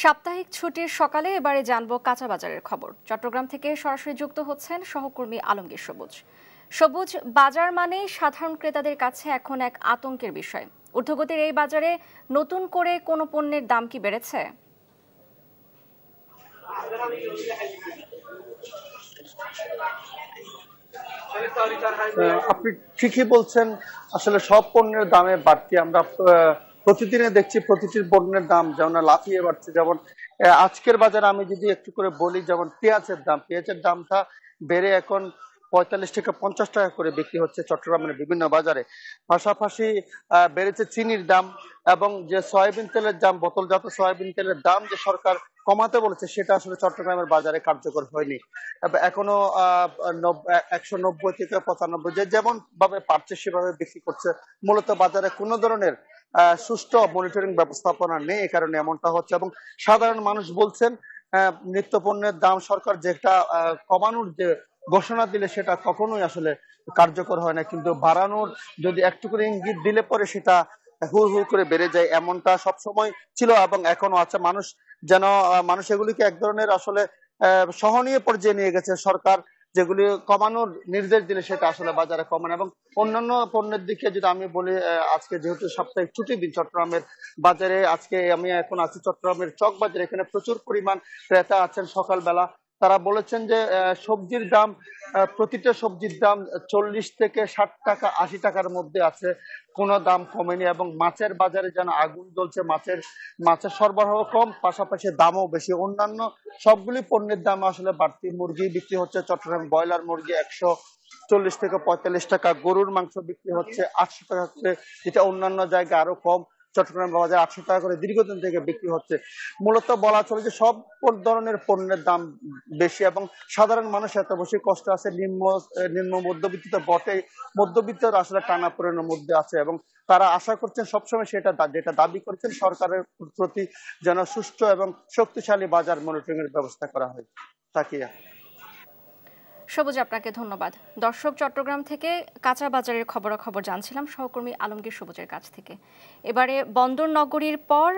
সাপ্তাহিক ছুটির সকালে এবারে জানব কাঁচা বাজারের খবর। চট্টগ্রাম থেকে সরাসরি যুক্ত হচ্ছেন সহকর্মী আলমগীর সবুজ। সবুজ, বাজার মানে সাধারণ ক্রেতাদের কাছে এখন এক আতঙ্কের বিষয়। ঊর্ধ্বগতির এই বাজারে নতুন করে কোনো পণ্যের দাম কি বেড়েছে? আপনি ঠিকই বলছেন, আসলে সব পণ্যের দামে বাড়তি আমরা প্রতিদিনে দেখছি প্রতিটি পণ্যের দাম যেমন লাফিয়ে বাড়ছে, যেমন আজকের বাজারে আমি যদি একটু করে বলি, যেমন পেঁয়াজের দাম, পেঁয়াজের দামটা বেড়ে এখন পঁয়তাল্লিশ থেকে পঞ্চাশ টাকা করে বিক্রি হচ্ছে চট্টগ্রামের বিভিন্ন বাজারে। পাশাপাশি বেড়েছে চিনির দাম এবং যে সয়াবিন তেলের দাম, বোতলজাত সয়াবিন তেলের দাম যে সরকার কমাতে বলেছে, সেটা আসলে চট্টগ্রামের বাজারে কার্যকর হয়নি। এখনও একশো নব্বই থেকে পঁচানব্বই, যে যেমন ভাবে পারছে সেভাবে বিক্রি করছে। মূলত বাজারে কোনো ধরনের সুষ্ঠু মনিটরিং ব্যবস্থাপনা নেই, এই কারণে এমনটা হচ্ছে। এবং সাধারণ মানুষ বলছেন নিত্য পণ্যের দাম সরকার যেটা কমানোর যে ঘোষণা দিলে সেটা কখনোই আসলে কার্যকর হয় না। কিন্তু বাড়ানোর যদি একটু করে ইঙ্গিত দিলে পরে সেটা হু হু করে বেড়ে যায়, এমনটা সবসময় ছিল এবং এখনও আছে। মানুষ যেন মানুষ এগুলিকে এক ধরনের আসলে সহনীয় পর্যায়ে নিয়ে গেছে। সরকার যেগুলি কমানোর নির্দেশ দিলে সেটা আসলে বাজারে কমান এবং অন্যান্য পণ্যের দিকে যদি আমি বলি আজকে যেহেতু সাপ্তাহিক ছুটি দিন চট্টগ্রামের বাজারে, আজকে আমি এখন আছি চট্টগ্রামের চক বাজারে এখানে প্রচুর পরিমাণ ক্রেতা আছেন সকালবেলা। তারা বলেছেন যে সবজির দাম প্রতিটা সবজির দাম চল্লিশ থেকে ষাট টাকা, আশি টাকার মধ্যে আছে। কোনো দাম কমেনি এবং মাছের বাজারে যেন আগুন জ্বলছে, মাছের মাছের সরবরাহ কম, পাশাপাশি দামও বেশি। অন্যান্য সবগুলি পণ্যের দাম আসলে বাড়তি। মুরগি বিক্রি হচ্ছে চট্টগ্রাম ব্রয়লার মুরগি একশো চল্লিশ থেকে পঁয়তাল্লিশ টাকা, গরুর মাংস বিক্রি হচ্ছে আটশো টাকা করে যেটা অন্যান্য জায়গায় আরও কম। চট্টগ্রাম বাজারে আটশো টাকা করে দীর্ঘদিন থেকে বিক্রি হচ্ছে। মূলত বলা চলে যে সব ধরনের পণ্যের দাম বেশি এবং সাধারণ মানুষ এত বেশি কষ্ট আছে। নিম্ন নিম্ন মধ্যবিত্ত বটে মধ্যবিত্তর আসলে টানা পড়েনের মধ্যে আছে এবং তারা আশা করছেন সবসময় সেটা যেটা দাবি করছেন সরকারের প্রতি যেন সুষ্ঠু এবং শক্তিশালী বাজার মনিটরিং এর ব্যবস্থা করা হয়। তাকিয়া। সবুজ আপনাকে ধন্যবাদ। দর্শক চট্টগ্রাম থেকে কাঁচা বাজারের খবরাখবর জানছিলাম। সহকর্মী আলমগীর সবুজের কাছ থেকে। এবারে বন্দর নগরীর পর